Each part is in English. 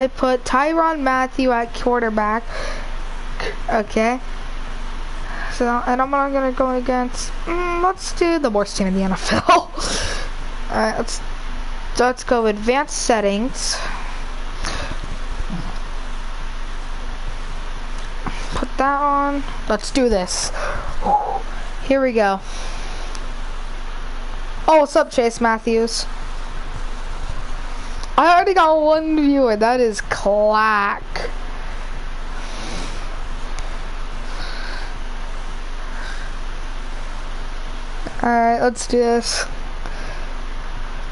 I put Tyrann Mathieu at quarterback. Okay. So, and I'm not gonna go against. Mm, let's do the worst team in the NFL. All right, let's let's go advanced settings. Put that on. Let's do this. Here we go. Oh, what's up, Chase Matthews? I already got one viewer. That is clack. Alright, let's do this.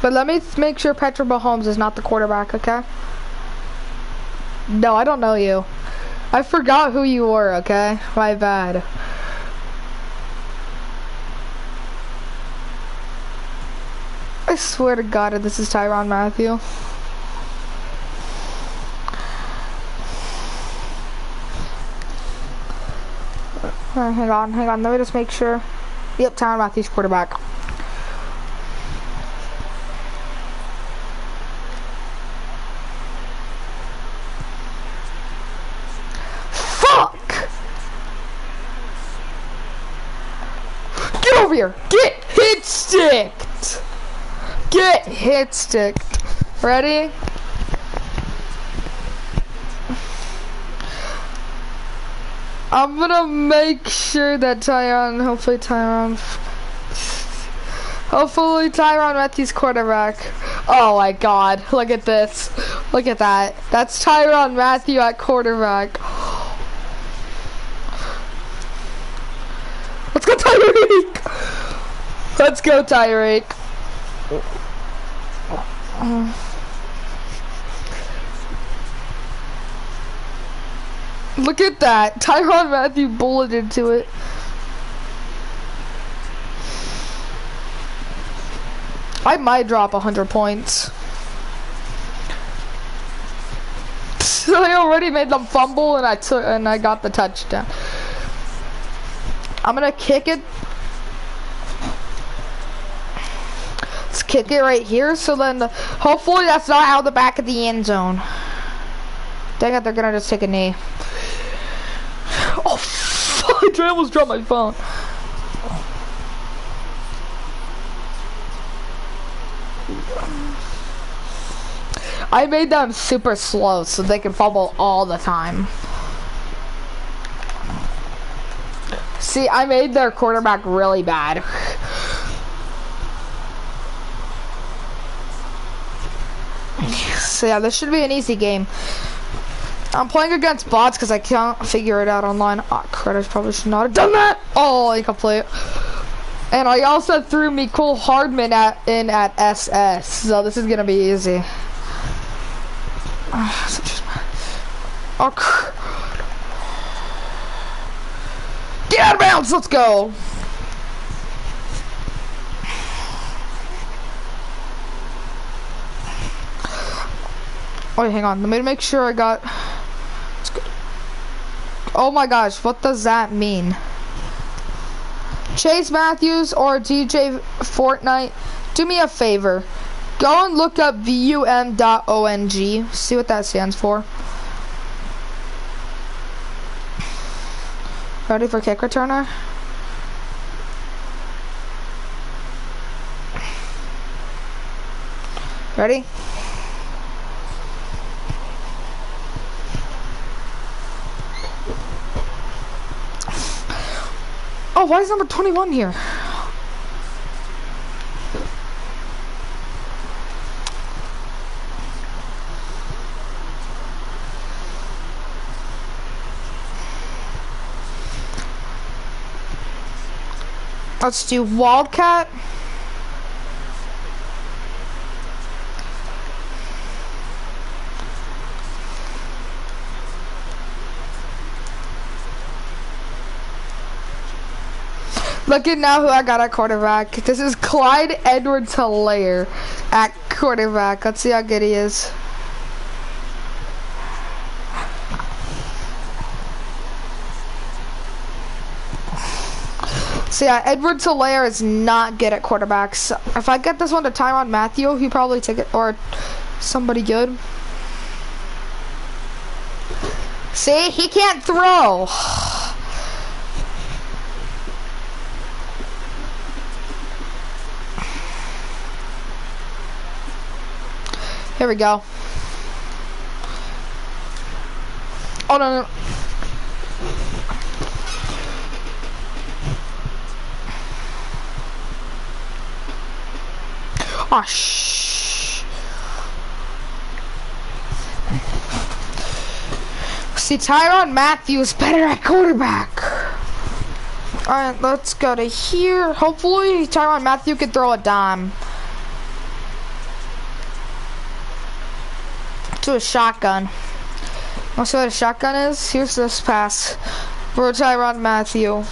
But let me make sure Patrick Mahomes is not the quarterback, okay? No, I don't know you. I forgot who you were, okay? My bad. I swear to God, this is Tyrann Mathieu. Hang on, hang on. Let me just make sure. Yep, Tyrann Mathieu's quarterback. Fuck! Get over here! Get hit sticked! Get hit sticked. Ready? I'm gonna make sure that Tyrann, hopefully Tyrann, hopefully Tyrann Mathieu's quarterback. Oh my god, look at this. Look at that. That's Tyrann Mathieu at quarterback. Let's go Tyreek! Let's go Tyreek. Oh. Mm. Look at that. Tyrann Mathieu bulleted into it. I might drop 100 points. So I already made them fumble and I took and I got the touchdown. I'm gonna kick it. Let's kick it right here so then the, hopefully that's not out the back of the end zone. Dang it, they're gonna just take a knee. Fuck, I almost dropped my phone. I made them super slow so they can fumble all the time. See, I made their quarterback really bad. so yeah, this should be an easy game. I'm playing against bots because I can't figure it out online. Ah, oh, crap, I probably should not have done that. Oh, I can play it. And I also threw Mecole Hardman at, in at SS, so this is to be easy. Ah, oh, Get out of bounds, let's go. Wait, hang on. Let me make sure I got... Oh my gosh, what does that mean? Chase Matthews or DJ Fortnite, do me a favor. Go and look up VUM.ONG. See what that stands for. Ready for kick returner? Ready? Why is number 21 here? Let's do Wildcat. Look at now who I got at quarterback. This is Clyde Edwards Helaire at quarterback. Let's see how good he is. So yeah, Edwards Helaire is not good at quarterbacks. If I get this one to Tyrann Mathieu, he probably take it or somebody good. See, he can't throw. Here we go. Oh, no, no. Oh, shh. See, Tyrann Mathieu is better at quarterback. Alright, let's go to here. Hopefully, Tyrann Mathieu can throw a dime. To a shotgun. Want to see what a shotgun is? Here's this pass for Tyrann Mathieu.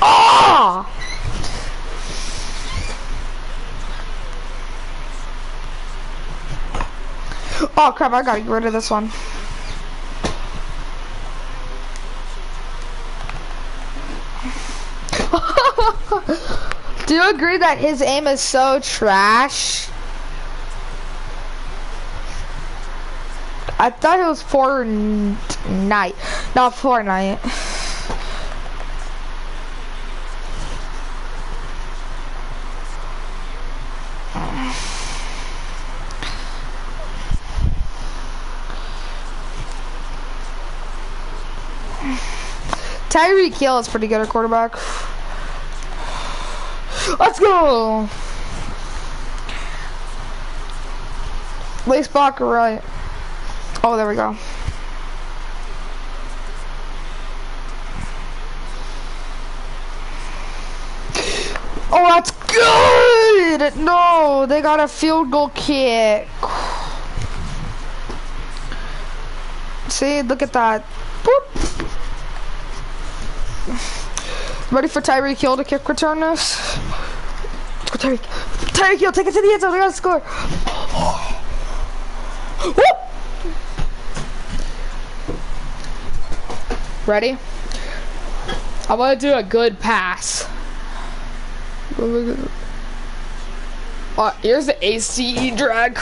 Oh! Ah! Oh crap, I gotta get rid of this one. Do you agree that his aim is so trash? I thought it was Fortnite, not Fortnite. Tyreek Hill is pretty good at quarterback. Let's go! Lace block right. Oh, there we go. Oh, that's good! No, they got a field goal kick. See, look at that. Boop. Ready for Tyreek Hill to kick return this? Tyreek. Tyreek Hill, take it to the end zone. We gotta score. Ready? I want to do a good pass. Uh, here's the ACE drag.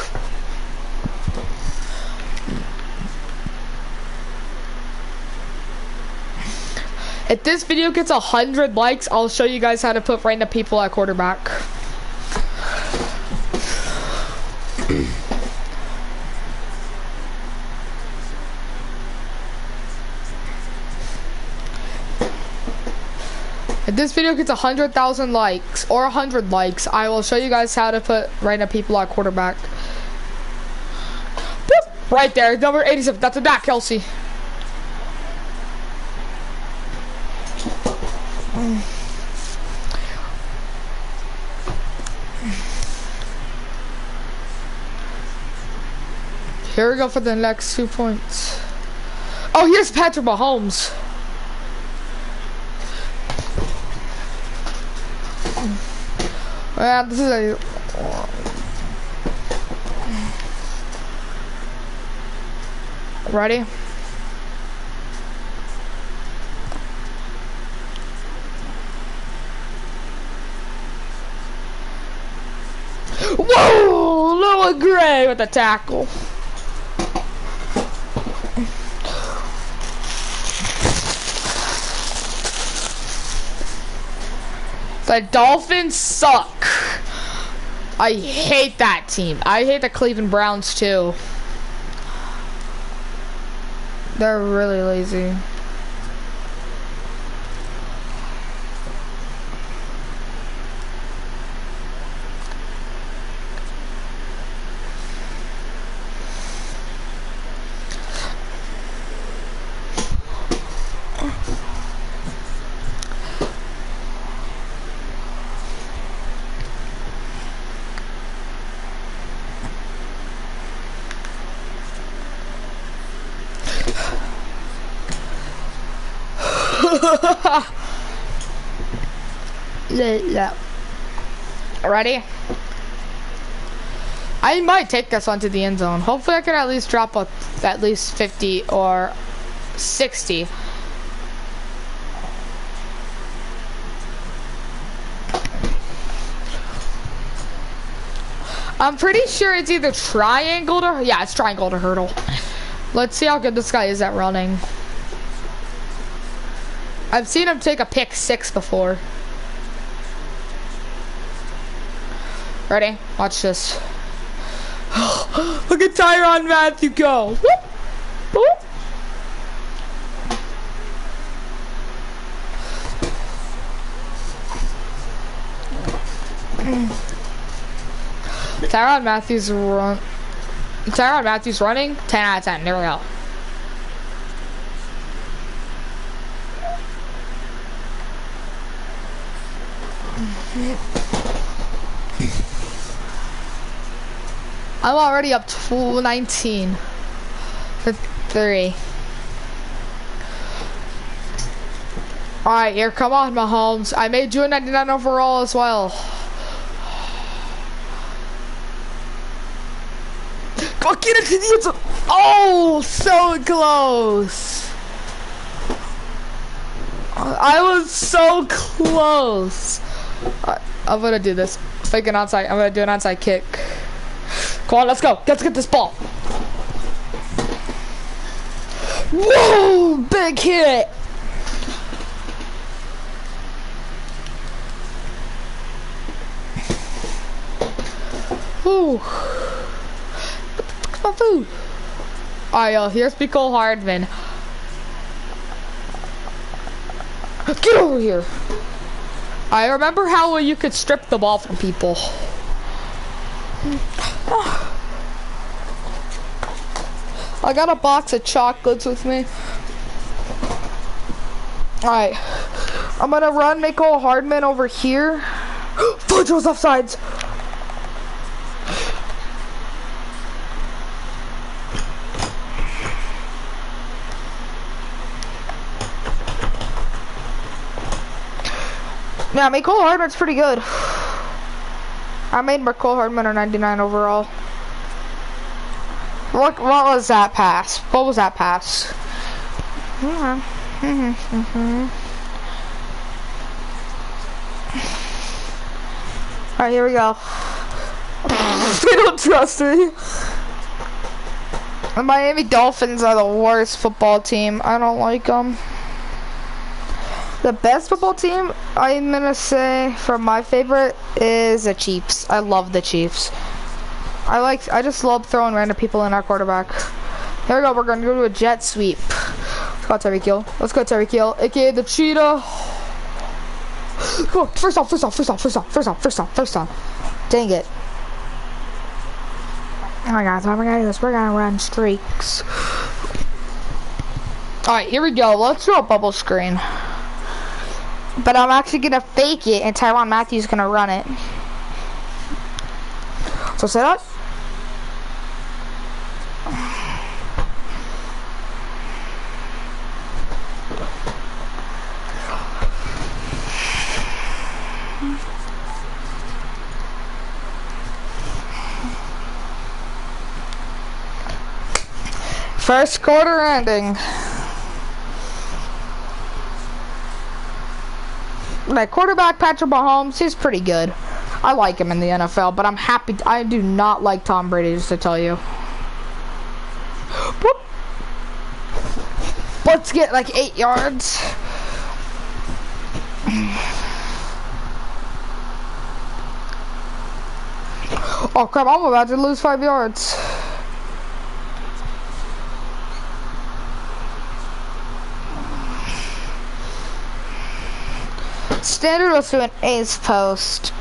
If this video gets a hundred likes, I'll show you guys how to put random people at quarterback. If this video gets hundred thousand likes or hundred likes, I will show you guys how to put random people at quarterback. Boop! Right there, number 87. That's a Dak Kelce. Here we go for the next two points. Oh, here's Patrick Mahomes. A... Ready? Whoa! Noah Gray with the tackle. The Dolphins suck. I hate that team. I hate the Cleveland Browns too. They're really lazy. yeah. Ready? I might take this one to the end zone. Hopefully I can at least drop a, at least 50 or 60. I'm pretty sure it's either triangle to, yeah, it's triangle to hurdle. Let's see how good this guy is at running. I've seen him take a pick six before. Ready? Watch this. Look at Tyrann Mathieu go. Whoop. Tyrann Mathieu's run. Tyrann Mathieu's running. 10 out of 10. There we go. I'm already up to 19. For three. Alright, here, come on, Mahomes. I made you a 99 overall as well. Get it to the end. Oh, so close. I was so close. I, I'm gonna do this. Fake an onside. I'm gonna do an onside kick. Come on, let's go. Let's get this ball. Whoa! Big hit. Ooh. My food. Alright, yo, here's Mecole Hardman. Get over here. I remember how you could strip the ball from people. I got a box of chocolates with me. Alright. I'm gonna run Mecole Hardman over here. Fudge was offsides. Yeah, Mecole Hardman's pretty good. I made Mecole Hardman a 99 overall. What what was that pass? What was that pass? Mhm, mhm, mhm. Alright, here we go. they don't trust me. The Miami Dolphins are the worst football team. I don't like them. The best football team, I'm gonna say, for my favorite, is the Chiefs. I love the Chiefs. I like, I just love throwing random people in our quarterback. Here we go, we're gonna go to a jet sweep. Let's go Tyreek Hill. Let's go Tyreek Hill, aka the cheetah. Come on, first off, first off, first off, first off, first off, first off, first off. Dang it. Oh my god, so we're gonna do this, we're gonna run streaks. Alright, here we go. Let's do a bubble screen. But I'm actually gonna fake it and Tyrann Mathieu's gonna run it. So set up. First quarter ending. Like quarterback Patrick Mahomes, he's pretty good. I like him in the NFL, but I'm happy. I do not like Tom Brady, just to tell you. Whoop. Let's get like eight yards. Oh crap, I'm about to lose five yards. Standard was to an ace post.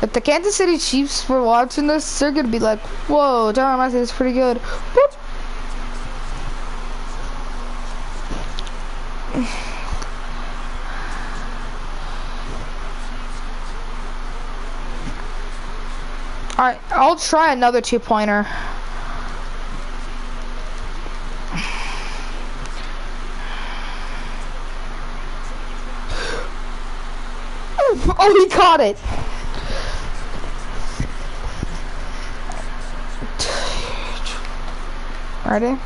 If the Kansas City Chiefs were watching this, they're gonna be like, whoa, Tyrann Mathieu is pretty good. Whoop. Alright, I'll try another two-pointer. Oh, he caught it. Ready?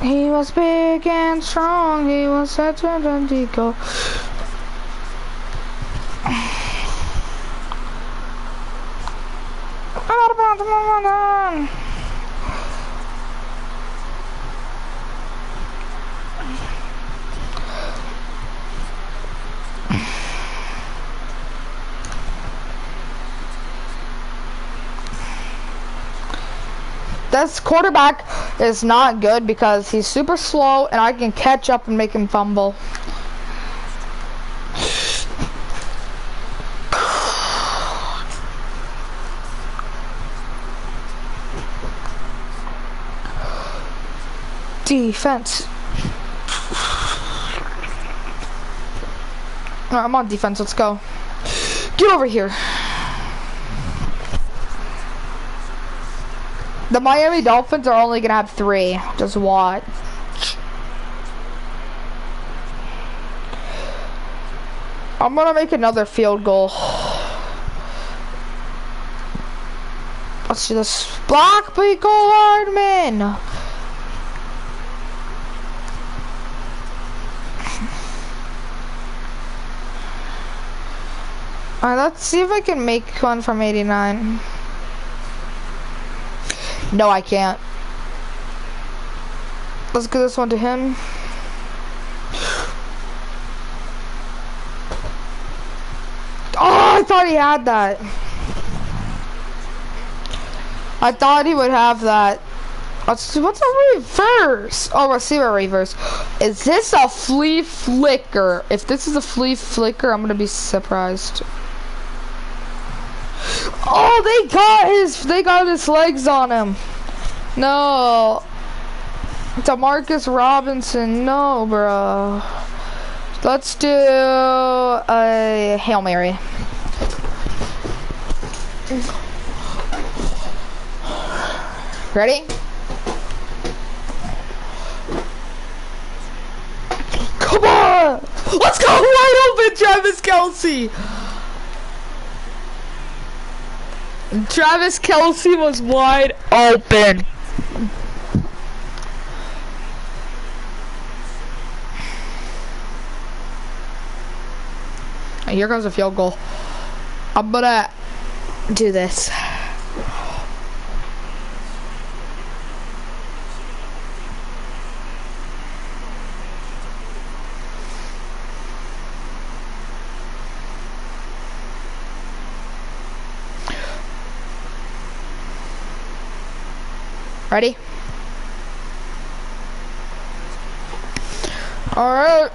He was big and strong. He was such a Bendigo. I'm about to move on. This quarterback is not good because he's super slow and I can catch up and make him fumble. Defense. I'm on defense, let's go. Get over here. The Miami Dolphins are only gonna have three. Just watch. I'm gonna make another field goal. Let's do this. Block, Pico Hardman! Alright, let's see if I can make one from 89. No, I can't. Let's give this one to him. Oh, I thought he had that. I thought he would have that. What's, what's a reverse? Oh, receiver reverse. Is this a flea flicker? If this is a flea flicker, I'm gonna be surprised. Oh, they got his, they got his legs on him. No. Demarcus Robinson, no, bro. Let's do a Hail Mary. Ready? Come on! Let's go wide open, Travis Kelce! Travis Kelce was wide open. Here comes a field goal. I'm gonna do this. Ready? All right.